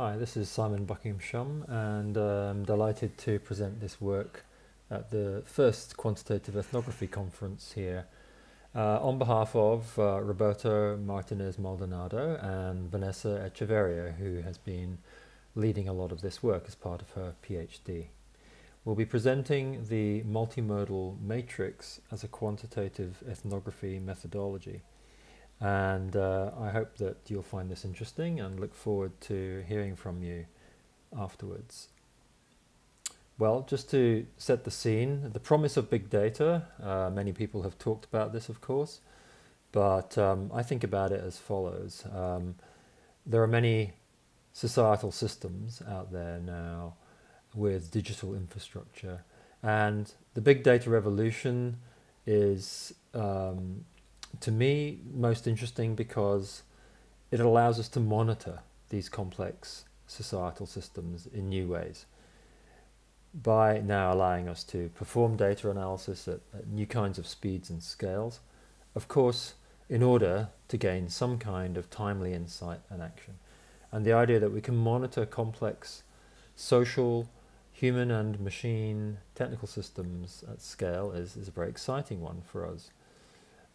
Hi, this is Simon Buckingham-Shum, and uh, I'm delighted to present this work at the first Quantitative Ethnography Conference here uh, on behalf of uh, Roberto Martinez Maldonado and Vanessa Echeverria, who has been leading a lot of this work as part of her PhD. We'll be presenting the multimodal matrix as a quantitative ethnography methodology. And uh, I hope that you'll find this interesting and look forward to hearing from you afterwards. Well, just to set the scene, the promise of big data, uh, many people have talked about this, of course, but um, I think about it as follows. Um, there are many societal systems out there now with digital infrastructure, and the big data revolution is um, to me most interesting because it allows us to monitor these complex societal systems in new ways by now allowing us to perform data analysis at, at, new kinds of speeds and scales, of course, in order to gain some kind of timely insight and action. And the idea that we can monitor complex social, human, and machine technical systems at scale is, is a very exciting one for us.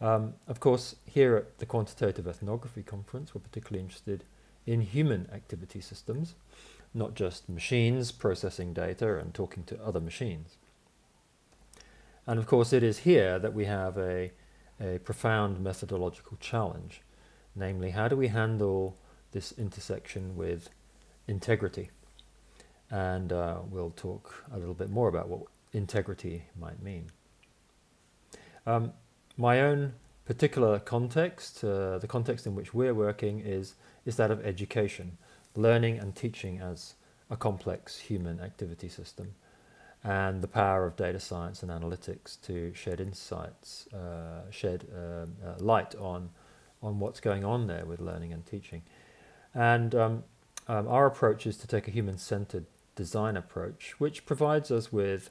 Um, of course, here at the Quantitative Ethnography Conference, we're particularly interested in human activity systems, not just machines processing data and talking to other machines. And of course, it is here that we have a, a profound methodological challenge, namely, how do we handle this intersection with integrity? And uh, we'll talk a little bit more about what integrity might mean. Um, my own particular context, uh, the context in which we're working, is, is that of education, learning and teaching as a complex human activity system, and the power of data science and analytics to shed insights, uh, shed um, uh, light on, on what's going on there with learning and teaching. And um, um, our approach is to take a human centered design approach, which provides us with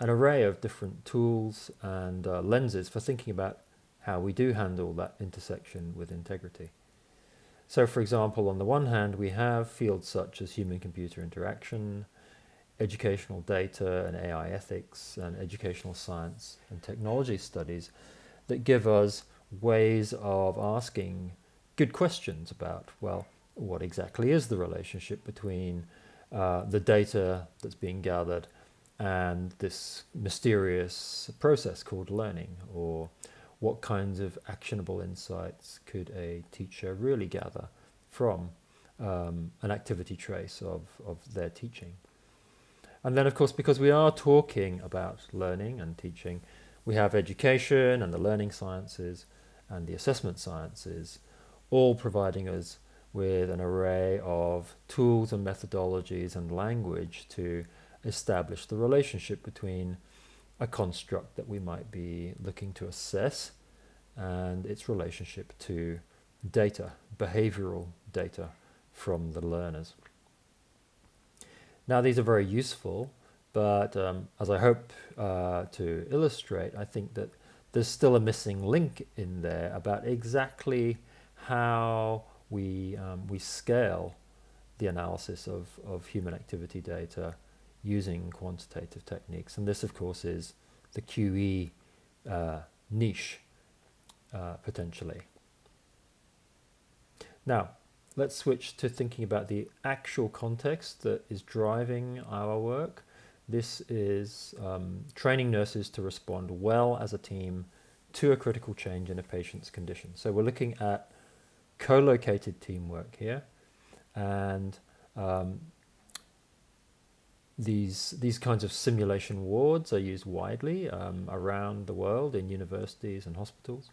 an array of different tools and uh, lenses for thinking about how we do handle that intersection with integrity. So, for example, on the one hand, we have fields such as human computer interaction, educational data and AI ethics, and educational science and technology studies that give us ways of asking good questions about, well, what exactly is the relationship between uh, the data that's being gathered and this mysterious process called learning, or what kinds of actionable insights could a teacher really gather from um, an activity trace of, of their teaching. And then, of course, because we are talking about learning and teaching, we have education and the learning sciences and the assessment sciences, all providing us with an array of tools and methodologies and language to establish the relationship between a construct that we might be looking to assess and its relationship to data, behavioral data from the learners. Now, these are very useful, but um, as I hope uh, to illustrate, I think that there's still a missing link in there about exactly how we, um, we scale the analysis of, of human activity data using quantitative techniques. And this, of course, is the QE uh, niche uh, potentially. Now, let's switch to thinking about the actual context that is driving our work. This is um, training nurses to respond well as a team to a critical change in a patient's condition. So we're looking at co-located teamwork here, and um, these these kinds of simulation wards are used widely um, around the world in universities and hospitals.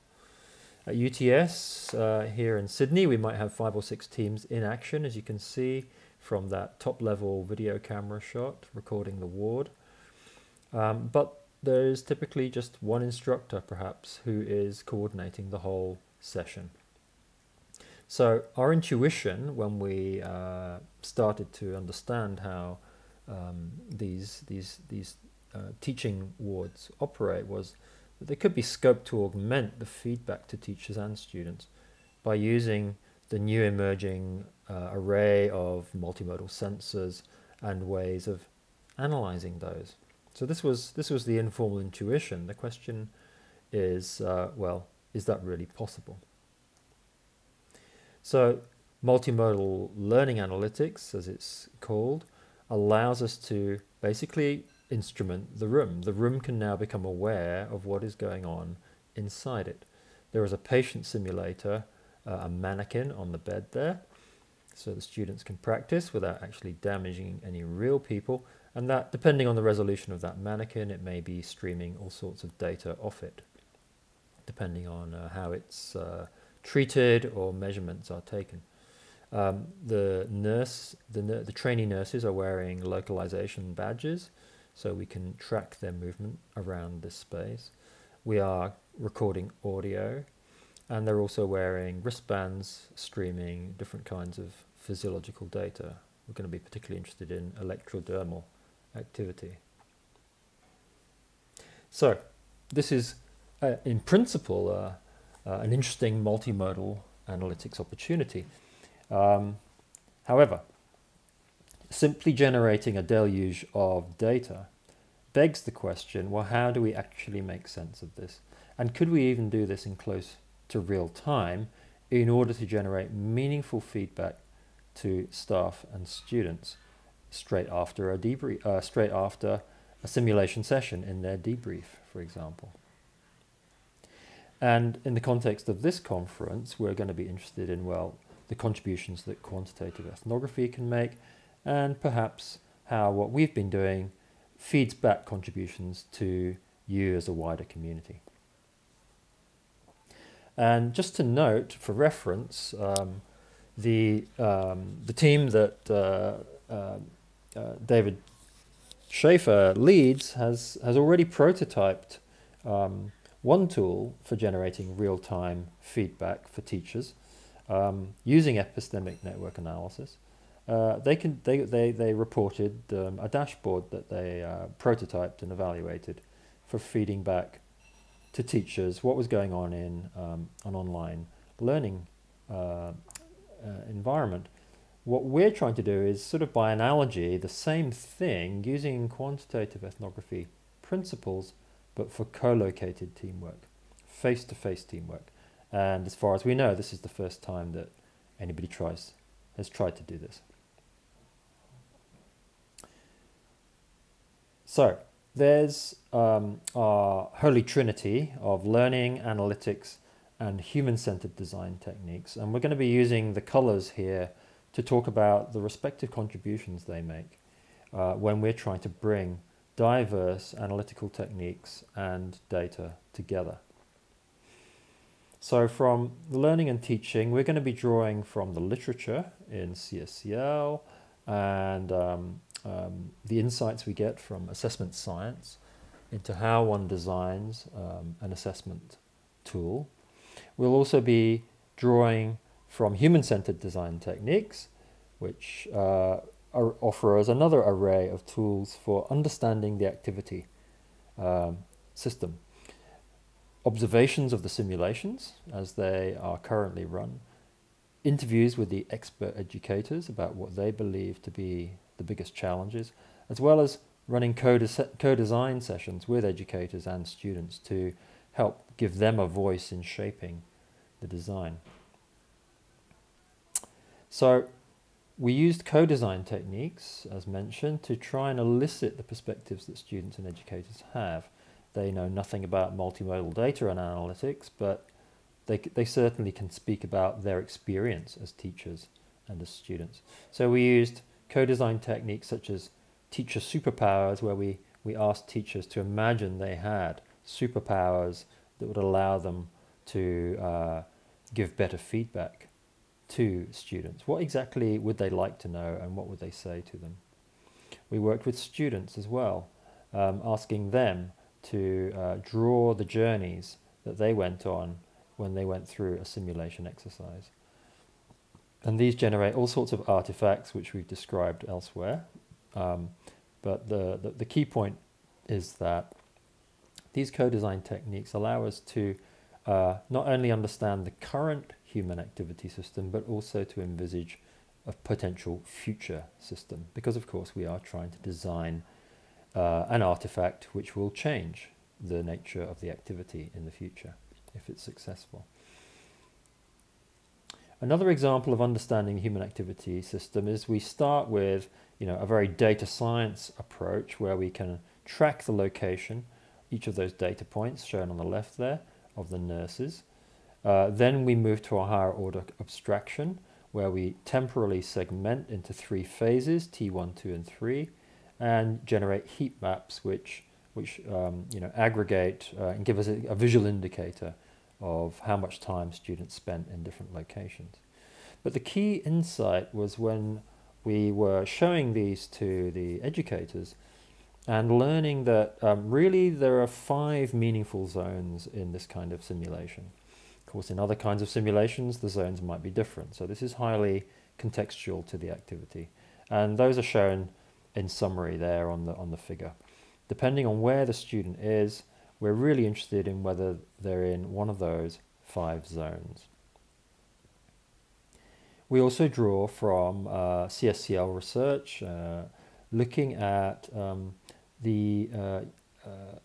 At UTS uh, here in Sydney, we might have five or six teams in action, as you can see from that top level video camera shot recording the ward. Um, but there is typically just one instructor, perhaps, who is coordinating the whole session. So, our intuition when we uh, started to understand how um, these these these uh, teaching wards operate was that there could be scope to augment the feedback to teachers and students by using the new emerging uh, array of multimodal sensors and ways of analyzing those. So this was this was the informal intuition. The question is, uh, well, is that really possible? So multimodal learning analytics, as it's called, allows us to basically instrument the room. The room can now become aware of what is going on inside it. There is a patient simulator, uh, a mannequin on the bed there, so the students can practice without actually damaging any real people. And that, depending on the resolution of that mannequin, it may be streaming all sorts of data off it, depending on uh, how it's uh, treated or measurements are taken. Um, the nurse, the, the trainee nurses are wearing localization badges, so we can track their movement around this space. We are recording audio, and they're also wearing wristbands, streaming different kinds of physiological data. We're going to be particularly interested in electrodermal activity. So, this is, uh, in principle, uh, uh, an interesting multimodal analytics opportunity. Um, however, simply generating a deluge of data begs the question well, how do we actually make sense of this? And could we even do this in close to real time in order to generate meaningful feedback to staff and students straight after a debrief, uh, straight after a simulation session in their debrief, for example. And in the context of this conference, we're going to be interested in, well, the contributions that quantitative ethnography can make, and perhaps how what we've been doing feeds back contributions to you as a wider community. And just to note, for reference, um, the um, the team that uh, uh, uh, David Shaffer leads has has already prototyped um, one tool for generating real time feedback for teachers um, using epistemic network analysis. Uh, they can they they they reported um, a dashboard that they uh, prototyped and evaluated for feeding back to teachers what was going on in um, an online learning uh, uh, environment. What we're trying to do is sort of by analogy the same thing using quantitative ethnography principles, but for co-located teamwork, face-to-face teamwork. And as far as we know, this is the first time that anybody tries has tried to do this. So there's um, our holy trinity of learning, analytics, and human-centered design techniques. And we're going to be using the colors here to talk about the respective contributions they make uh, when we're trying to bring diverse analytical techniques and data together. So from the learning and teaching, we're going to be drawing from the literature in CSCL and um, um, the insights we get from assessment science into how one designs um, an assessment tool We'll also be drawing from human-centered design techniques, which uh, are, offer us another array of tools for understanding the activity um, system. Observations of the simulations as they are currently run, interviews with the expert educators about what they believe to be the biggest challenges, as well as running co-design sessions with educators and students to help give them a voice in shaping the design. So we used co-design techniques, as mentioned, to try and elicit the perspectives that students and educators have. They know nothing about multimodal data and analytics, but they, they certainly can speak about their experience as teachers and as students. So we used co-design techniques such as teacher superpowers, where we, we asked teachers to imagine they had superpowers that would allow them to uh, give better feedback to students. What exactly would they like to know and what would they say to them? We worked with students as well, um, asking them to uh, draw the journeys that they went on when they went through a simulation exercise. And these generate all sorts of artifacts which we've described elsewhere. Um, but the, the, the, key point is that these co-design techniques allow us to uh, not only understand the current human activity system, but also to envisage a potential future system because of course we are trying to design uh, an artifact which will change the nature of the activity in the future if it's successful. Another example of understanding human activity system is we start with you know, a very data science approach where we can track the location, each of those data points shown on the left there of the nurses. Uh, then we move to a higher order abstraction where we temporally segment into three phases, T1, 2, and 3, and generate heat maps which, which um, you know, aggregate uh, and give us a, a visual indicator of how much time students spent in different locations. But the key insight was when we were showing these to the educators and learning that um, really there are five meaningful zones in this kind of simulation. Of course, in other kinds of simulations, the zones might be different. So this is highly contextual to the activity. And those are shown in summary there on the, on the figure. Depending on where the student is, we're really interested in whether they're in one of those five zones. We also draw from uh, CSCL research, uh, looking at um, the uh, uh,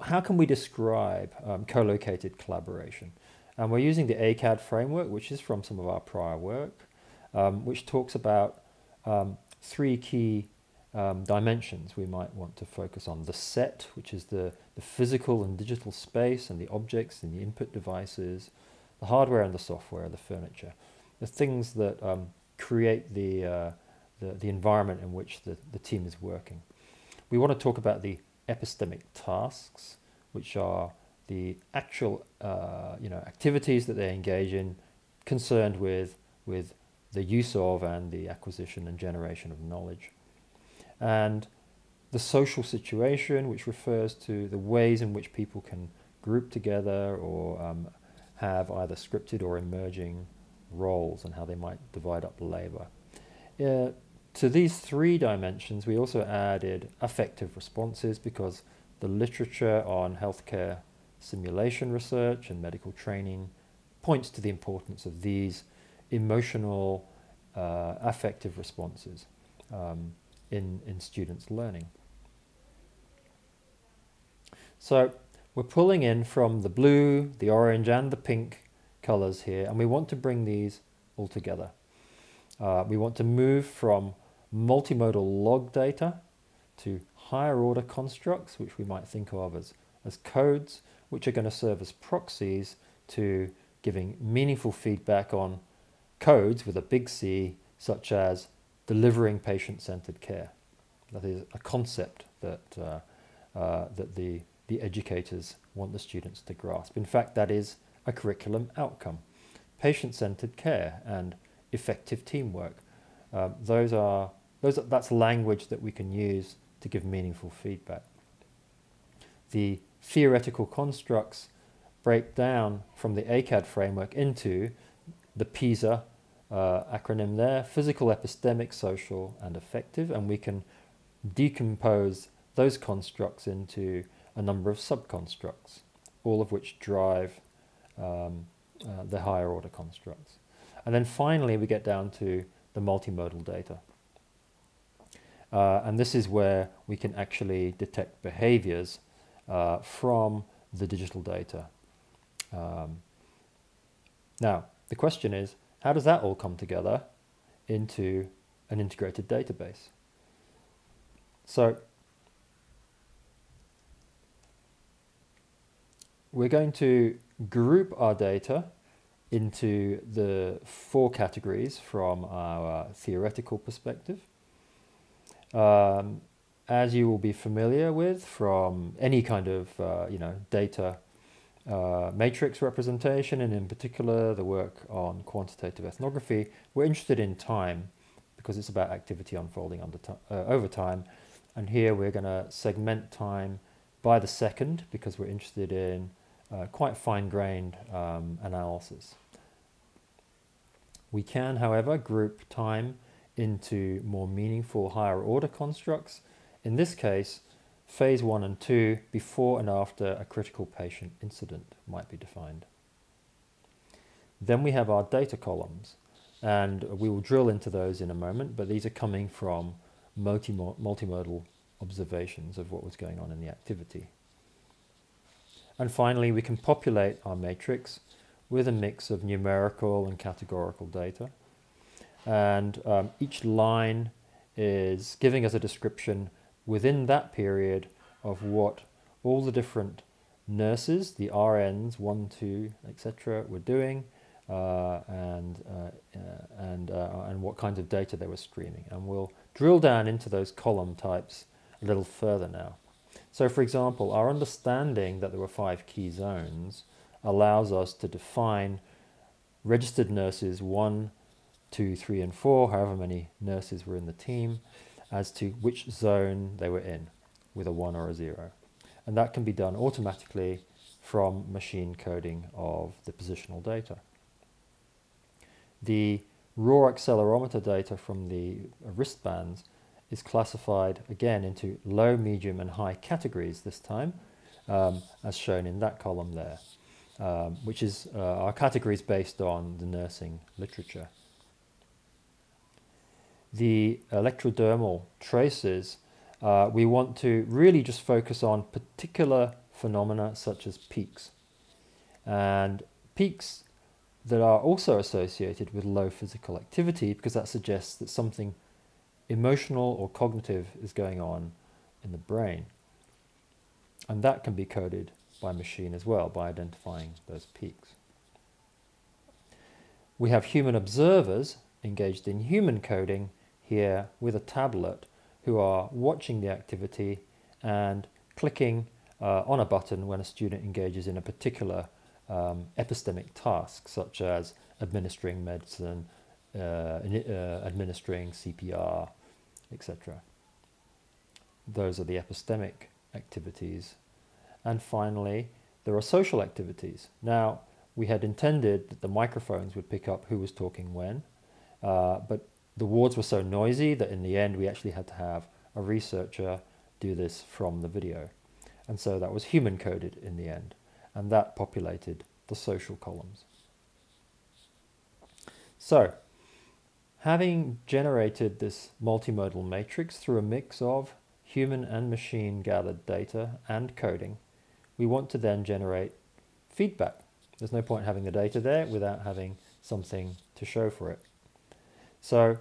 how can we describe um, co-located collaboration. And we're using the ACAD framework, which is from some of our prior work, um, which talks about um, three key um, dimensions we might want to focus on. The set, which is the, the physical and digital space and the objects and the input devices, the hardware and the software, the furniture the things that um, create the, uh, the, the, environment in which the, the team is working. We want to talk about the epistemic tasks, which are the actual uh, you know, activities that they engage in concerned with, with the use of and the acquisition and generation of knowledge. And the social situation, which refers to the ways in which people can group together or um, have either scripted or emerging roles and how they might divide up labour. Uh, to these three dimensions, we also added affective responses because the literature on healthcare simulation research and medical training points to the importance of these emotional uh, affective responses um, in, in students' learning. So we're pulling in from the blue, the orange, and the pink colors here, and we want to bring these all together. Uh, we want to move from multimodal log data to higher order constructs, which we might think of as, as codes, which are going to serve as proxies to giving meaningful feedback on codes with a big C, such as delivering patient-centered care. That is a concept that, uh, uh, that the, the educators want the students to grasp. In fact, that is a curriculum outcome. Patient-centered care and effective teamwork. Um, those are, those are, that's language that we can use to give meaningful feedback. The theoretical constructs break down from the ACAD framework into the PISA uh, acronym there, physical, epistemic, social, and affective, and we can decompose those constructs into a number of subconstructs, all of which drive um, uh, the higher order constructs. And then finally, we get down to the multimodal data. Uh, and this is where we can actually detect behaviors uh, from the digital data. Um, now, the question is, how does that all come together into an integrated database? So we're going to group our data into the four categories from our theoretical perspective. Um, as you will be familiar with from any kind of uh, you know data uh, matrix representation and in particular the work on quantitative ethnography, we're interested in time because it's about activity unfolding under uh, over time. And here we're going to segment time by the second because we're interested in uh, quite fine-grained um, analysis. We can, however, group time into more meaningful higher order constructs. In this case, phase 1 and 2 before and after a critical patient incident might be defined. Then we have our data columns. And we will drill into those in a moment, but these are coming from multi multimodal observations of what was going on in the activity. And finally, we can populate our matrix with a mix of numerical and categorical data. And um, each line is giving us a description within that period of what all the different nurses, the RNs, 1, 2, etc., were doing, uh, and, uh, uh, and, uh, and what kinds of data they were streaming. And we'll drill down into those column types a little further now. So for example, our understanding that there were five key zones allows us to define registered nurses 1, 2, 3, and 4, however many nurses were in the team, as to which zone they were in, with a 1 or a 0. And that can be done automatically from machine coding of the positional data. The raw accelerometer data from the wristbands is classified again into low, medium, and high categories this time, um, as shown in that column there, um, which is uh, our categories based on the nursing literature. The electrodermal traces, uh, we want to really just focus on particular phenomena such as peaks. And peaks that are also associated with low physical activity because that suggests that something emotional or cognitive is going on in the brain. And that can be coded by machine as well by identifying those peaks. We have human observers engaged in human coding here with a tablet who are watching the activity and clicking uh, on a button when a student engages in a particular um, epistemic task, such as administering medicine, uh, uh, administering CPR, etc. Those are the epistemic activities. And finally, there are social activities. Now, we had intended that the microphones would pick up who was talking when, uh, but the wards were so noisy that in the end we actually had to have a researcher do this from the video. And so that was human coded in the end, and that populated the social columns. So, Having generated this multimodal matrix through a mix of human and machine gathered data and coding, we want to then generate feedback. There's no point having the data there without having something to show for it. So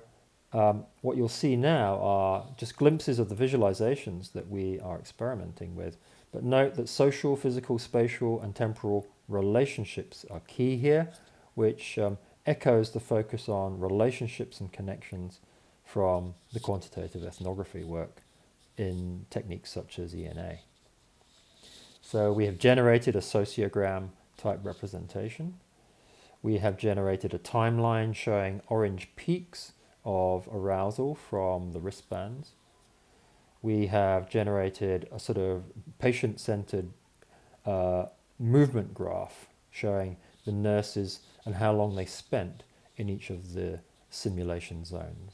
um, what you'll see now are just glimpses of the visualizations that we are experimenting with. But note that social, physical, spatial, and temporal relationships are key here, which um, echoes the focus on relationships and connections from the quantitative ethnography work in techniques such as ENA. So we have generated a sociogram type representation. We have generated a timeline showing orange peaks of arousal from the wristbands. We have generated a sort of patient-centered uh, movement graph showing the nurses and how long they spent in each of the simulation zones.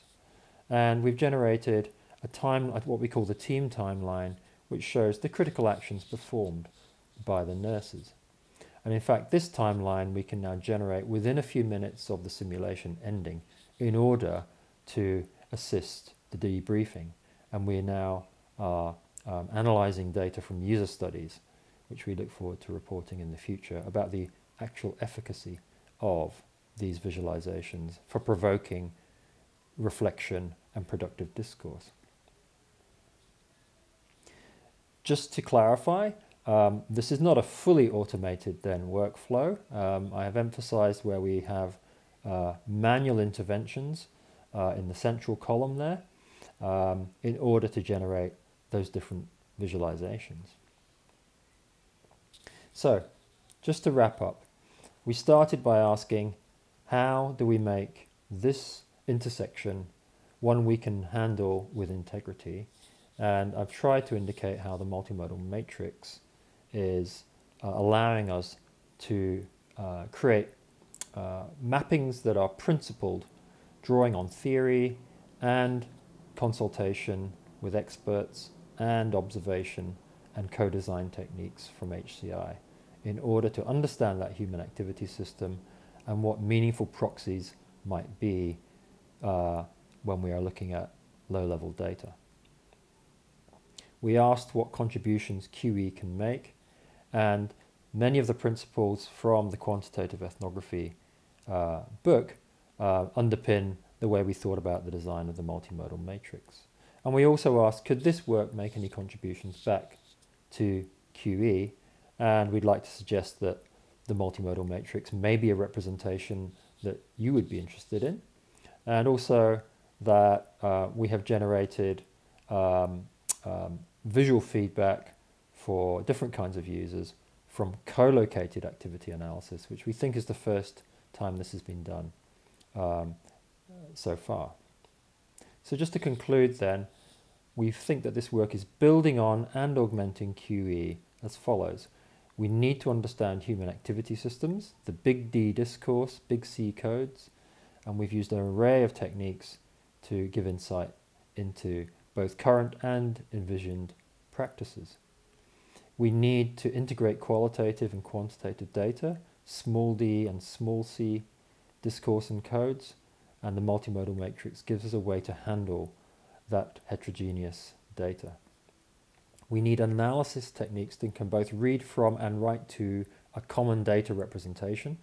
And we've generated a time, what we call the team timeline, which shows the critical actions performed by the nurses. And in fact, this timeline we can now generate within a few minutes of the simulation ending in order to assist the debriefing. And we now are um, analyzing data from user studies, which we look forward to reporting in the future about the actual efficacy of these visualizations for provoking reflection and productive discourse. Just to clarify, um, this is not a fully automated then workflow. Um, I have emphasized where we have uh, manual interventions uh, in the central column there um, in order to generate those different visualizations. So, just to wrap up, we started by asking how do we make this intersection one we can handle with integrity and I've tried to indicate how the multimodal matrix is uh, allowing us to uh, create uh, mappings that are principled, drawing on theory and consultation with experts and observation and co-design techniques from HCI in order to understand that human activity system and what meaningful proxies might be uh, when we are looking at low-level data. We asked what contributions QE can make, and many of the principles from the quantitative ethnography uh, book uh, underpin the way we thought about the design of the multimodal matrix. And we also asked, could this work make any contributions back to QE? And we'd like to suggest that the multimodal matrix may be a representation that you would be interested in. And also that uh, we have generated um, um, visual feedback for different kinds of users from co-located activity analysis, which we think is the first time this has been done um, so far. So just to conclude then, we think that this work is building on and augmenting QE as follows. We need to understand human activity systems, the big D discourse, big C codes, and we've used an array of techniques to give insight into both current and envisioned practices. We need to integrate qualitative and quantitative data, small d and small c discourse and codes, and the multimodal matrix gives us a way to handle that heterogeneous data. We need analysis techniques that can both read from and write to a common data representation,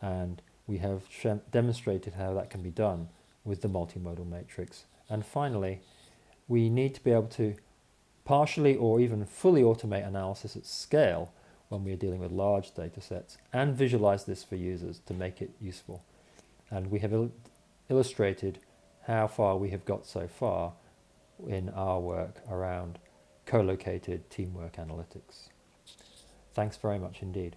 and we have demonstrated how that can be done with the multimodal matrix. And finally, we need to be able to partially or even fully automate analysis at scale when we are dealing with large data sets and visualize this for users to make it useful. And we have il illustrated how far we have got so far in our work around co-located teamwork analytics. Thanks very much indeed.